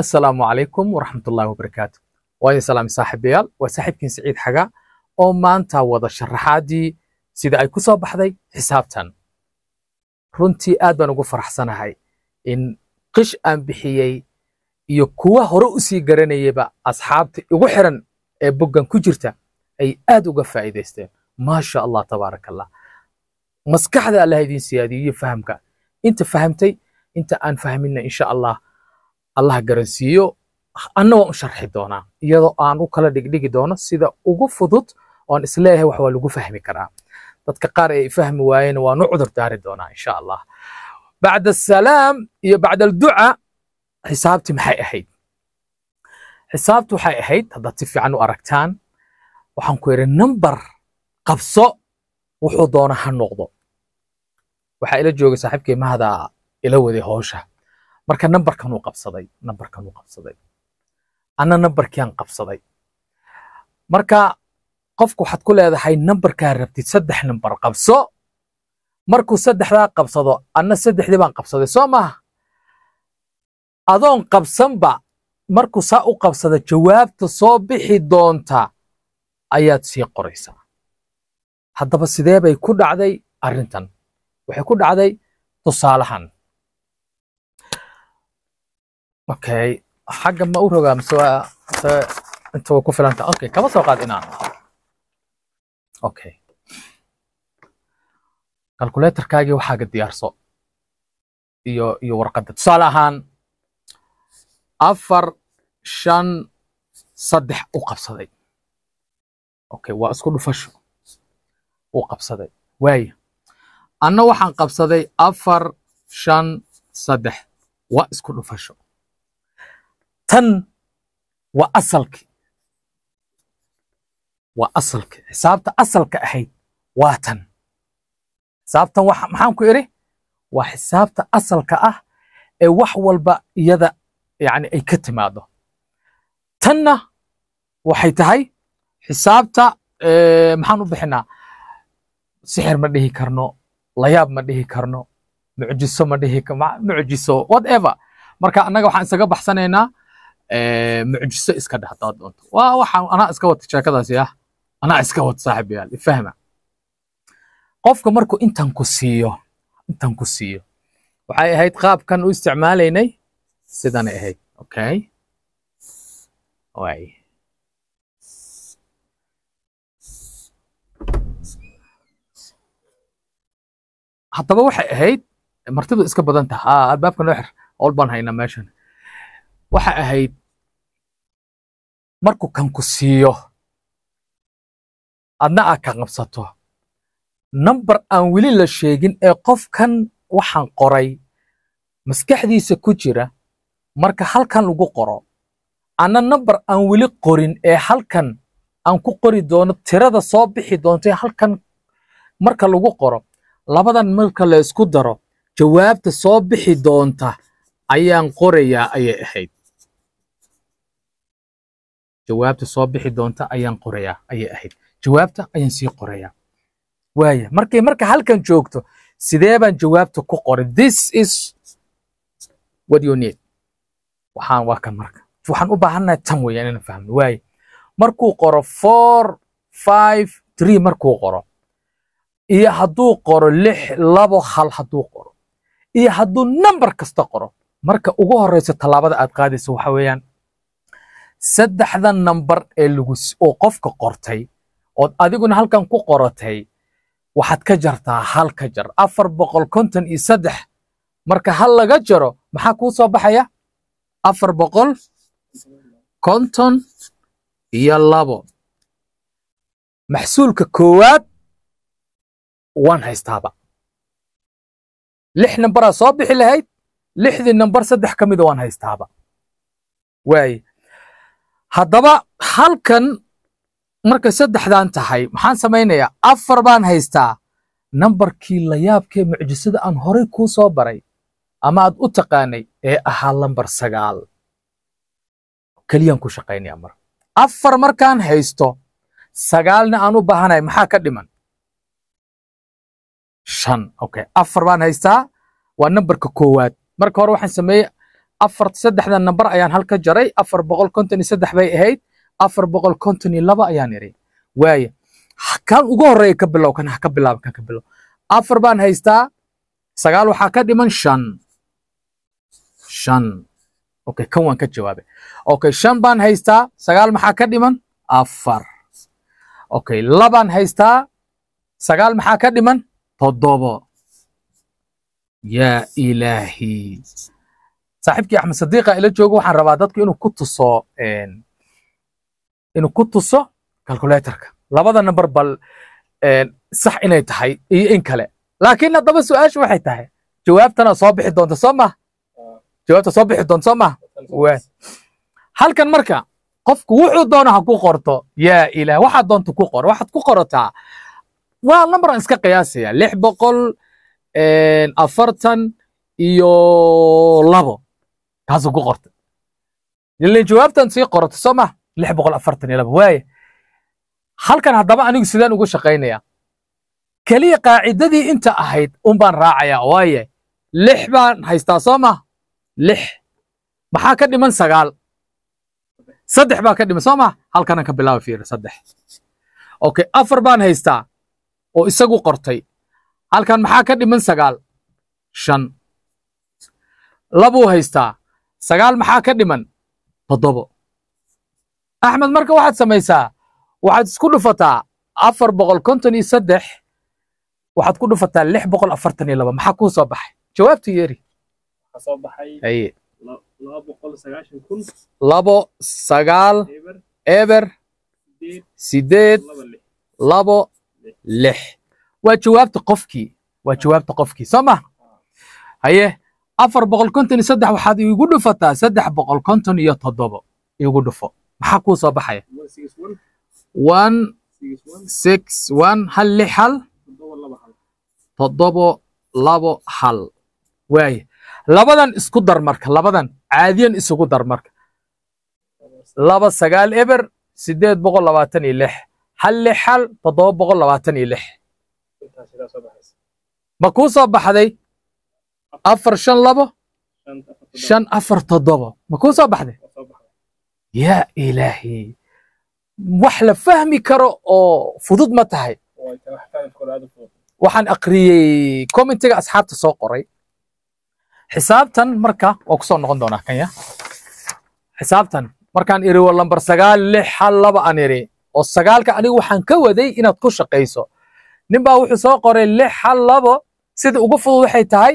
assalaamu calaykum waraxmatullaahi wabarakaatu waa idin salaami saaxiibayaal waa saaxiibkiin siciid xaga oo maanta wada sharaxaadii sida ay ku soo baxday xisaabtan. Runtii aad baan ugu faraxsanahay in qish aan bixiyey iyo kuwa hore u sii garanayaba asxaabta igu xiran ee boggan ku jirta ay aad uga faa'iidaysteen. Maasha allah tabaaraka maskaxda allah idiin siyaadiyo iyo fahamka. Inta fahamtay inta aan fahminna insha allah allah garansiiyo anna waan u sharxi doonaa iyadoo aan u kala dhigdhigi doono sida ugu fudud oon is leeyahay wax waa lagu fahmi karaa. Dadka qaar ay fahmi waayeen waan u cudur doonaa insha allah. Bacda asalaam iyo bacda alduca xisaabti maxay ahayd? Xisaabtu waxay ahayd haddaad si fiican u aragtaan waxaan ku yidhi number qabso wuxuu doona ha noqdo. Waxaa ila joogay saaxiibkay mahada ila waday howsha marka nambarkan uu qabsaday nambarkan uu qabsaday. Anna nambarkian qabsaday. Marka qofku waxaad ku leedahay nambarkaa rabtid saddex nambar qabso markuu saddexdaa qabsado anna saddexdii baan qabsaday soo maaha? Adoon qabsanba markuu saa u qabsada jawaabta soo bixi doonta ayaad sii qoraysaa. Haddaba sidee bay ku dhacday? Arrintan. Waxay ku dhacday tusaalahan okay. Xagga ma u rogaa mise waa mise inta way ku filanta. Okay kama soo qaad inaan. Okay. Calculatorkaagii waxaaga diyaarso. Iyo iyo warqadda. Tusaale ahaan afar shan saddex u qabsaday. Okay waa isku dhufasho. Uu qabsaday. Waaya anna waxaan qabsaday afar shan saddex. Waa isku dhufasho tan waa asalki. Waa asalki. Xisaabta asalka ahayd waa tan. Xisaabtan maxaan ku idhi? Waa xisaabta asalka ah ee wax walba iyada yani ay ka timaado tanna waxay tahay xisaabta maxaan u bixinaa? Sixir ma dhihi karno layaab ma dhihi karno mucjiso ma dhihi mucjiso whatever. Marka annaga waxaan isaga baxsanaynaa mucjiso iska dheh haddaad doonto. Waa waxaan anaa iska wata sheekadaasi ah. Anaa iska wata saaxiibayaal ifahma qofka markuu intan ku siiyo intan ku siiyo waxay ahayd qaabkan u isticmaalaynay sidanay ahayd. Okay waay haddaba waxay ahayd martidu iska badan taha albaabka noo xir ool baan haynaa meeshan waxay ahayd markuu kan ku siiyo adna aad ka qabsato. Nambar aan weli la sheegin ee qofkan waxaan qoray maskaxdiisa ku jira marka halkan lagu qoro. Anna nambar aan weli qorin ee halkan aan ku qori doono tirada soo bixi doonto halkan marka lagu qoro labadan marka la isku daro jawaabta soo bixi doonta ayaan qorayaa ayay ahayd jawaabta soo bixi doonta ayaan qorayaa ayay ahayd. Jawaabta ayaan sii qorayaa. Waaya markay marka halkan joogto sidee baan jawaabta ku qoray? This is what you need. Waxaan waa kan marka. Waxaan u baahannahay tan weeyaan inaan fahmno waaya markuu qoro four five three markuu qoro iyo hadduu qoro lix labo hal hadduu qoro iyo hadduu nambar kasta qoro marka ugu horreysa tallaabada aad qaadayso waxa weeyaan saddexda nambar ee lagu oo qofka qortay ood adiguna halkan ku qoratay waxaad ka jartaa hal ka jar. Afar boqol konton iyo saddex. Marka hal laga jaro maxaa kuu soo baxaya? Afar boqol konton iyo labo. Maxsuulka koowaad waan haystaaba. Lix nambaraa soo bixi lahayd lixdii nambar saddex ka mida waan haystaaba. Waaye haddaba halkan markay saddexdan tahay maxaan samaynayaa. Afar baan haystaa. Nambarkii layaabkee mucjisada aan horay kuu soo baray ama aad u taqaanay ee ahaa lambar sagaal. Keliyaan ku shaqaynaya mar afar markaan haysto sagaalna aan u baahanahay maxaa ka dhiman? Shan. Okay. Afar baan haystaa waa nambarka koowaad. Marka hore waxaan sameeyey afar saddexda nambar ayaan halka jaray. afar boqol konton iyo saddex bay ahayd. afar boqol konton iyo laba ayaan idhi waaye kan ugu horreeya ka bilow kan ha ka bilaab kan ka bilow. afar baan haystaa. sagaal waxaa ka dhiman shan. Shan. Okay kan waan ka jawaabay. Okay shan baan haystaa. sagaal maxaa ka dhiman? afar. Okay labaan haystaa. sagaal maxaa ka dhiman? toddobo. Yaa ilaahi saaxiibkii axmed sadiiqa ila joogo waxaan rabaa dadku inuu ku tuso inuu ku tuso calculatorka. Labada number bal sax inay tahay iyo in kale. Laakiin haddaba su'aashu waxay tahay. Jawaabtana soo bixi doonta soo ma? Jawaabta soo bixi doonta soo ma? Halkan marka qofku wuxuu doona ha ku qorto. Yaa ilaah waxaad doonta ku qor waxaad ku qorataa waa number iska qiyaasaya lix boqol afartan iyo labo kaasuu ku qortay ilan jawaabtan sii qorato soo ma lix boqol afartan iyo labo waaye halkan haddaba anigu sidaan ugu shaqaynaya keliya qaacidadii inta ahayd un baan raacayaa waaye lix baan haystaa soo ma lix maxaa ka dhiman sagaal saddex baa ka dhiman soo ma halkanan ka bilaaba fiir saddex okay afar baan haystaa oo isagu qortay halkan maxaa ka dhiman sagaal shan labuu haystaa sagaal maxaa ka dhiman? Toddobo. Axmed marka waxaad samaysaa waxaad isku dhufataa afar boqol konton iyo saddex waxaad ku dhufataa lix boqol afartan iyo laba. Maxaa kuu soo baxay? Jawaabtu yeeri haye labo sagaal eber. sideed labo lix. waa jawaabta qofkii. Waa jawaabta qofkii. Soo ma? Haye afar boqol konton iyo saddex waxaad igu dhufataa saddex boqol konton iyo toddobo. Igu dhufo. Maxaa kuu soo baxaya? One hal lix hal. Toddobo labo hal. Waaye labadan isku dar marka. Labadan. Caadiyan isugu dar marka. Laba sagaal eber sideed boqol labaatan iyo lix. Hal lix hal toddoba boqol labaatan iyo lix. Ma kuu soo baxday afar shan labo? Shan afar toddobo. Ma kuu soo baxday? Yaa ilaahi. Wax la fahmi karo oo fudud ma tahay. Waxaan aqriyey commentiga asxaabta soo qoray. Xisaabtan marka waa ku soo noqon doonaa kanya xisaabtan markaan iri wa lambar sagaal lix hal laba aan iri oo sagaalka anigu waxaan ka waday inaad ku shaqayso. Nin baa wuxuu soo qoray lix hal labo. Sida ugu fudud waxay tahay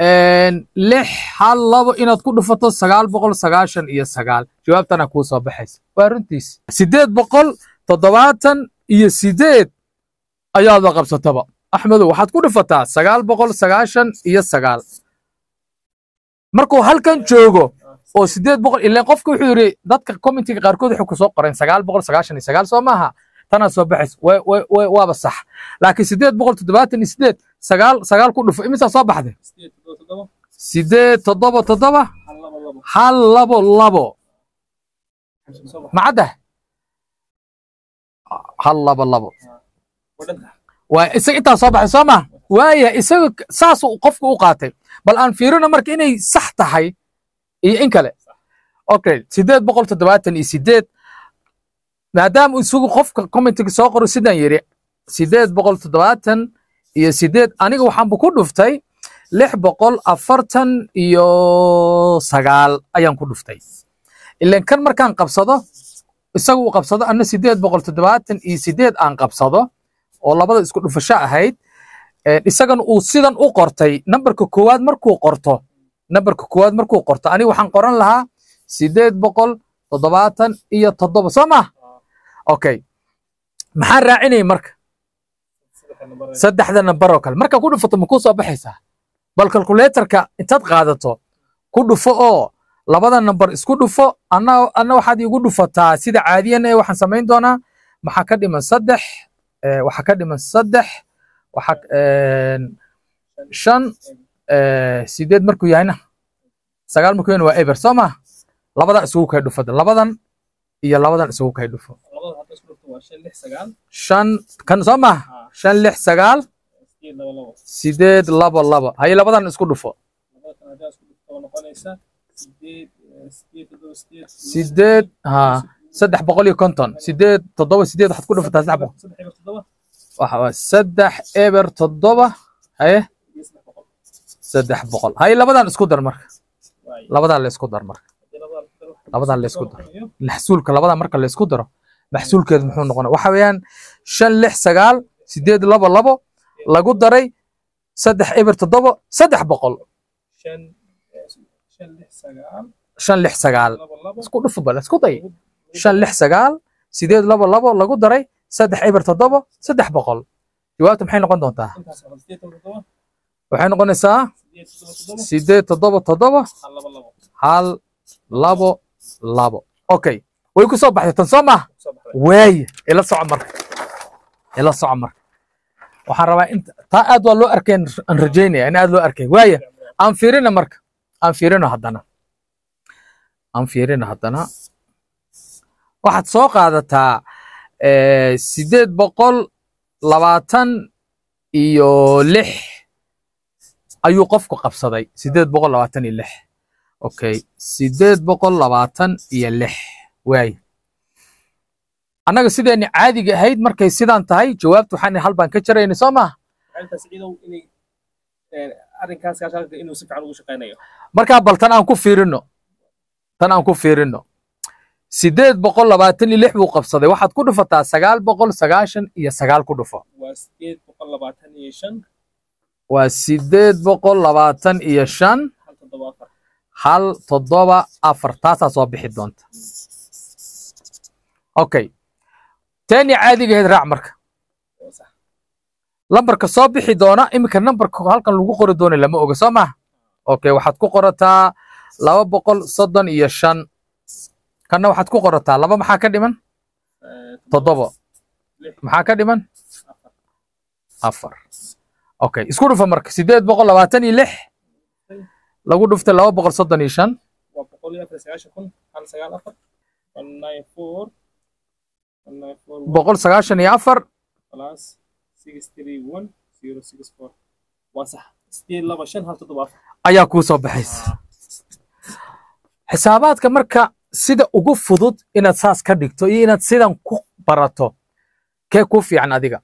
lix hal labo inaad ku dhufato sagaal boqol sagaashan iyo sagaal. Jawaabtana kuu soo baxaysa. Waa runtiis. Sideed boqol toddobaatan iyo sideed ayaadba qabsataba. Axmedow waxaad ku dhufataa sagaal boqol sagaashan iyo sagaal. Markuu halkan joogo oo sideed boqol ilan qofka wuxuu yidhi dadka commentiga qaarkood waxay ku soo qoreen sagaal boqol sagaashan iyo sagaal soo maaha. Tanaa soo baxaysa. Waaba sax. Laakiin sideed boqol toddobaatan iyo sideed sagaal sagaal ku dhufo imisaa soo baxday sideed toddoba toddoba? Hal labo labo. Macaddah hal labo labo. Waa isaga intaa soo baxay soo ma? Waaya isaga saasuu qofku u qaatay. Bal aan fiirino marka inay sax tahay iyo in kale. Okay sideed boqol toddobaatan iyo sideed maadaama isagu qofka commentiga soo qoro sidaan yidhi sideed boqol toddobaatan iyo sideed aniga waxaanba ku dhuftay lix boqol afartan iyo sagaal ayaan ku dhuftay. Ilan kan markaan qabsado isagu uu qabsado anna sideed boqol toddobaatan iyo sideed aan qabsado oo labada isku dhufasho ahayd isagan uu sidan u qortay nambarka koowaad markuu qorto nambarka koowaad markuu qorto aniga waxaan qoran lahaa sideed boqol toddobaatan iyo toddoba soo ma okay maxaan raacinayay marka? Saddexda nambar oo kale. Markaa ku dhufato ma kuu soo baxaysaa bal calculatorka intaad qaadato ku dhufo oo labada nambar isku dhufo. Anna waxaad iigu dhufataa sida caadiyan ee waxaan samayn doonaa. Maxaa ka dhiman saddex waxaa ka dhiman saddex waxaa shan sideed markuu yahayna sagaal markuu yahayna waa eber soo ma labadan isugu kay dhufada labadan iyo labadan isugu kay dhufo. Shan kan soo ma shan lix sagaal sideed labo labo haye labadan isku dhufo. Sideed ha saddex boqol iyo konton. Sideed toddoba sideed waxaad ku dhufataa saddex boqol. Waxa saddex eber toddoba haye? Saddex boqol. Haye labadan isku dar marka. Labadan la isku dar marka. Labadan la isku dar. Maxsuulka labadan marka la isku daro maxsuulkeedu muxuu noqonaya waxa weeyaan shan lix sagaal sideed labo labo lagu daray saddex eber toddoba saddex boqol. Shan lix sagaal. Isku dhufa bal isku day. Shan lix sagaal sideed labo labo lagu daray saddex eber toddoba saddex boqol. Jawaabta maxay noqon doontaa? Waxay noqonaysaa sideed toddoba toddoba hal labo labo. Okay way ku soo baxday tan soo maaha waaye ila soco marka. Ila soco marka waxaan rabaa in taa aad waa loo arkay aan rajaynaya in aad loo arkay waaye aan fiirina marka. Aan fiirino haddana. Aan fiirino haddana. Waxaad soo qaadataa sideed boqol labaatan iyo lix. Ayuu qofku qabsaday sideed boqol labaatan iyo lix. Okay sideed boqol labaatan iyo lix. Waay annaga sideenni caadiga ahayd markay sidaan tahay jawaabta waxaan hal baan ka jarayna soo maaha markaa bal tan aan ku fiirino tan aan ku fiirino. Sideed boqol labaatan iyo lix buu qabsaday. Waxaad ku dhufataa sagaal boqol sagaashan iyo sagaal ku dhufo. Waa sideed boqol labaatan iyo shan. Hal toddoba afar. Taasaa soo bixi doonta. Okay teeni caadigaheed raac marka. Lambarka soo bixi doona iminka nambarka halkan lagu qori doono lama oga soo maaha okay waxaad ku qorataa laba boqol soddon iyo shan. Kanna waxaad ku qorataa laba maxaa ka dhiman? Toddoba maxaa ka dhiman? Afar. Okay isku dhufa marka. Sideed boqol labaatan iyo lix. Lagu dhuftay laba boqol soddon iyo shan boqol sagaashan iyo afar. Ayaa kuu soo baxaysa xisaabaadka marka sida ugu fudud inaad saas ka dhigto iyo inaad sidan ku barato kee kuu fiican adiga?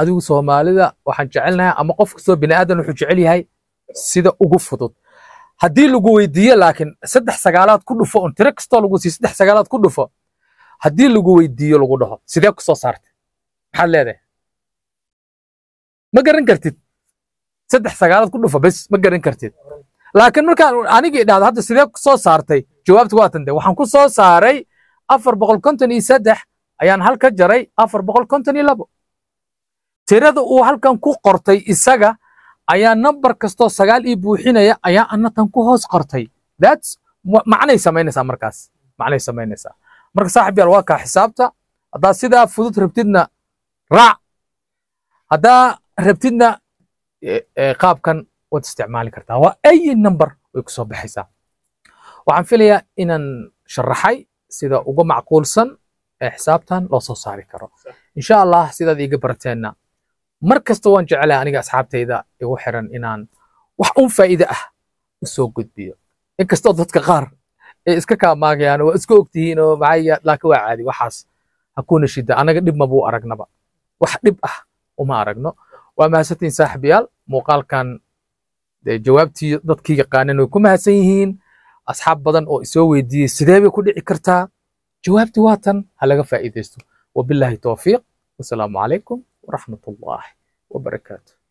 Adigu soomaalida waxaan jecelnahay ama qof kastoo bini aadan wuxuu jecel yahay sida ugu fudud haddii lagu weydiiyo laakiin saddex sagaalaad ku dhufo un tiro kastoo lagu siiyo saddex sagaalaad ku dhufo haddii lagu weydiiyo lagu dhaho. Sidee ku soo saartay? Maxaad leedahay? Ma garan kartid. Saddex sagaalaad ku dhufo bes ma garan kartid. Laakiin markaan anigii dhahdo hadda sidee ku soo saartay? Jawaabtu waa tan waxaan ku soo saaray afar boqol konton iyo saddex ayaan hal ka jaray afar boqol konton iyo labo. Tirada uu halkan ku qortay isaga ayaa nambar kastoo sagaal ii buuxinaya ayaa ana tan ku hoos qortay. Thats macnay samaynaysaa markaas. Macnay samaynaysaa marka saaxib yaal waa kaa xisaabta. Haddaa sidaa fudud rabtidna raac. Haddaa rabtidna qaabkan waad isticmaali kartaa. Waa ayi number way ku soo baxaysaa. Waxaan filayaa inaan sharaxay sida ugu macquulsan ee xisaabtan loo soo saari karo. Insha allah sidaad iiga barateenna mar kasta waan jecelahay aniga asxaabtayda igu xiran inaan wax un faa'iide ah u soo gudbiyo. Inkastoo dadka qaar ay iska kaamaagayaan waa iska ogtihiin oo maxay laakiin waa caadi waxaas hakuuna shida anaga dhib mabuu aragnaba. Wax dhib ah uma aragno. Waa mahadsantihiin saaxibayaal muuqaalkan jawaabtii dadkii yaqaanan way ku mahadsan yihiin. Asxaab badan oo isoo weydiiyey sidee bay ku dhici kartaa? Jawaabtii waa tan ha laga faa'iidaysto. Wabilaahi towfiiq wasalaamu calaykum ورحمة الله وبركاته.